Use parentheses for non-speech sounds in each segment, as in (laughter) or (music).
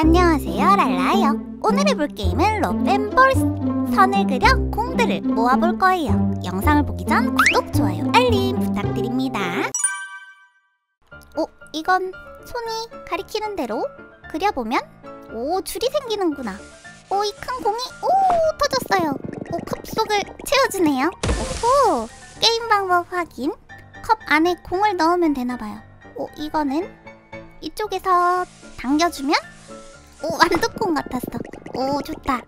안녕하세요 랄라예요. 오늘 해볼 게임은 Rope and Balls. 선을 그려 공들을 모아볼 거예요. 영상을 보기 전 구독, 좋아요, 알림 부탁드립니다. 오 이건 손이 가리키는 대로 그려보면 오 줄이 생기는구나. 오 이 큰 공이 오 터졌어요. 오 컵 속을 채워주네요. 오호 게임 방법 확인. 컵 안에 공을 넣으면 되나봐요. 오 이거는 이쪽에서 당겨주면 오 완두콩 같았어. 오 좋다.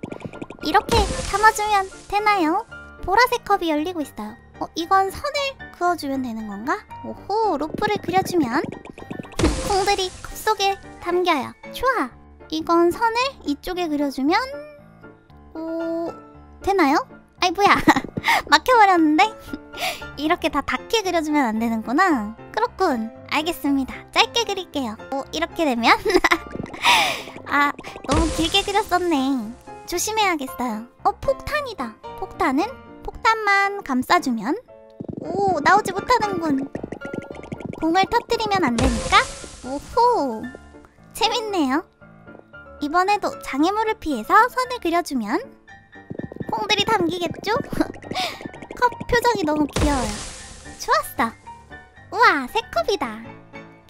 이렇게 담아주면 되나요? 보라색 컵이 열리고 있어요. 어 이건 선을 그어주면 되는 건가? 오호 로프를 그려주면 콩들이 컵 속에 담겨요. 좋아. 이건 선을 이쪽에 그려주면 오 되나요? 아이 뭐야. (laughs) 막혀버렸는데? (laughs) 이렇게 다 닿게 그려주면 안 되는구나. 그렇군. 알겠습니다. 짧게 그릴게요. 오 이렇게 되면 (laughs) 아 너무 길게 그렸었네. 조심해야겠어요. 어 폭탄이다. 폭탄은? 폭탄만 감싸주면? 오 나오지 못하는군. 공을 터뜨리면 안 되니까? 오호. 재밌네요. 이번에도 장애물을 피해서 선을 그려주면? 콩들이 담기겠죠? (laughs) 컵 표정이 너무 귀여워요. 좋았어. 우와 새 컵이다.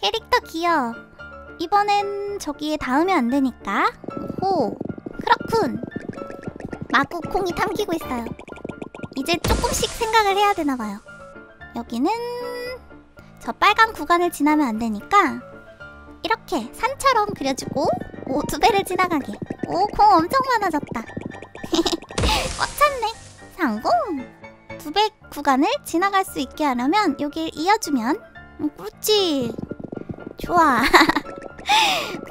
캐릭터 귀여워 이번엔 저기에 닿으면 안 되니까. 오 그렇군 마구 콩이 담기고 있어요. 이제 조금씩 생각을 해야 되나봐요. 여기는 저 빨간 구간을 지나면 안 되니까 이렇게 산처럼 그려주고 오 두 배를 지나가게. 오 콩 엄청 많아졌다. (laughs) 꽉 찼네. 성공! 두 배 구간을 지나갈 수 있게 하려면 여길 이어주면 음, 그렇지. 좋아 (laughs)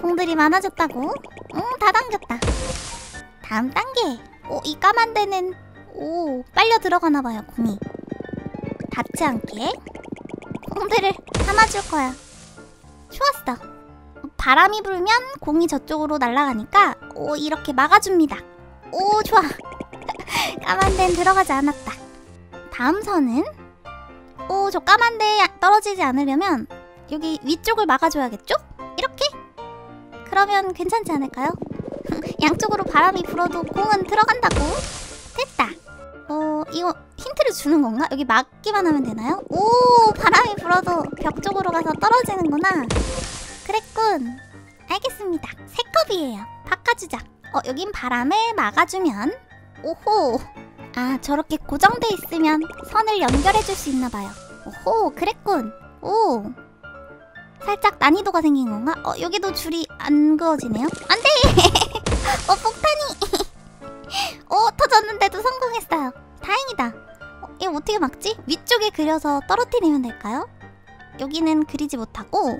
공들이 많아졌다고? 응, 다 당겼다. 다음 단계. 오, 이 까만 데는 오, 빨려 들어가나 봐요, 공이. 닿지 않게 공들을 담아줄 거야. 좋았어. 바람이 불면 공이 저쪽으로 날아가니까 오, 이렇게 막아줍니다. 오, 좋아. (laughs) 까만 데는 들어가지 않았다. 다음 선은 오, 저 까만 데 떨어지지 않으려면 여기 위쪽을 막아줘야겠죠? 그러면 괜찮지 않을까요? 양쪽으로 바람이 불어도 공은 들어간다고. 됐다. 어 이거 힌트를 주는 건가? 여기 막기만 하면 되나요? 오 바람이 불어도 벽 쪽으로 가서 떨어지는구나. 그랬군. 알겠습니다. 새 컵이에요. 바꿔주자. 어 여긴 바람을 막아주면. 오호. 아 저렇게 고정돼 있으면 선을 연결해줄 수 있나봐요. 오호 그랬군. 오. 살짝 난이도가 생긴 건가? 어 여기도 줄이 안 그어지네요? 안 돼! (laughs) 어 폭탄이! (laughs) 어 터졌는데도 성공했어요 다행이다 어, 이거 어떻게 막지? 위쪽에 그려서 떨어뜨리면 될까요? 여기는 그리지 못하고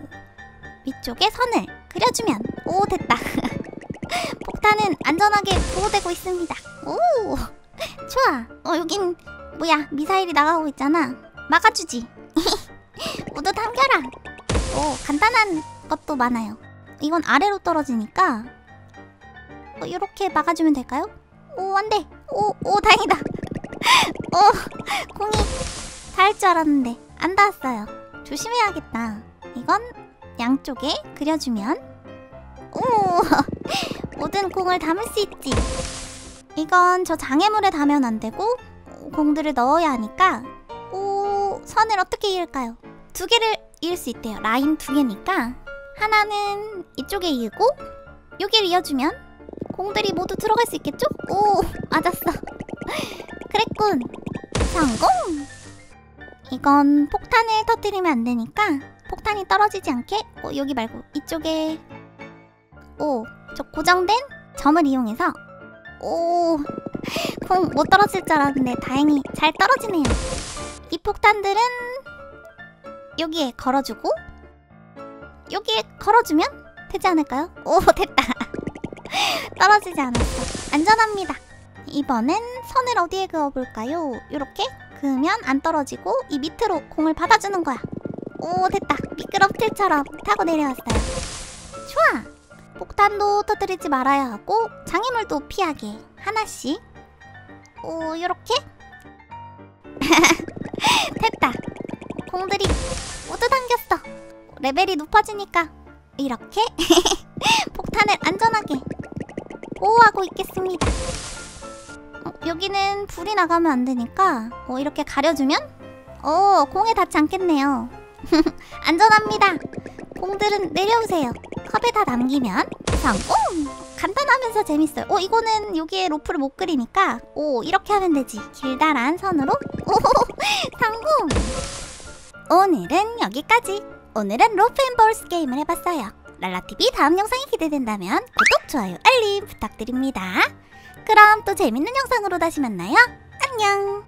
위쪽에 선을 그려주면 오 됐다 (laughs) 폭탄은 안전하게 보호되고 있습니다 오 좋아 어 여긴 뭐야 미사일이 나가고 있잖아 막아주지 모두 당겨라 오 간단한 것도 많아요 이건 아래로 떨어지니까 어, 이렇게 막아주면 될까요? 오 안돼 오, 오 다행이다 오 (laughs) 공이 닿을 줄 알았는데 안 닿았어요 조심해야겠다 이건 양쪽에 그려주면 오 (laughs) 모든 공을 담을 수 있지 이건 저 장애물에 닿으면 안 되고 공들을 넣어야 하니까 오 선을 어떻게 이을까요? 두 개를 이을 수 있대요. 라인 두 개니까 하나는 이쪽에 이고 여기를 이어주면 공들이 모두 들어갈 수 있겠죠? 오 맞았어. (laughs) 그랬군. 성공. 이건 폭탄을 터뜨리면 안 되니까 폭탄이 떨어지지 않게 어, 여기 말고 이쪽에 오 저 고정된 점을 이용해서 오 (laughs) 공못 떨어질 줄 알았는데 다행히 잘 떨어지네요. 이 폭탄들은 여기에 걸어주고 여기에 걸어주면 되지 않을까요? 오 (laughs) 됐다. 떨어지지 않았어. 안전합니다. 이번엔 선을 어디에 그어볼까요? 이렇게 그으면 안 떨어지고 이 밑으로 공을 받아주는 거야. 오 됐다. 미끄럼틀처럼 타고 내려왔어요. 좋아! 폭탄도 터뜨리지 말아야 하고 장애물도 피하게. 하나씩. 오 요렇게. (laughs) 됐다. 공들이 모두 당겼어 레벨이 높아지니까 이렇게 (laughs) 폭탄을 안전하게 보호하고 있겠습니다. 어, 여기는 불이 나가면 안 되니까 어, 이렇게 가려주면 어 공에 닿지 않겠네요. (laughs) 안전합니다. 공들은 내려오세요. 컵에 다 남기면 성공! 간단하면서 재밌어요. 어 이거는 여기에 로프를 못 그리니까 오 이렇게 하면 되지. 길다란 선으로 (laughs) 오 성공! 오늘은 여기까지. 오늘은 로프앤볼스 게임을 해봤어요. 랄라TV 다음 영상이 기대된다면 구독, 좋아요, 알림 부탁드립니다. 그럼 또 재밌는 영상으로 다시 만나요. 안녕!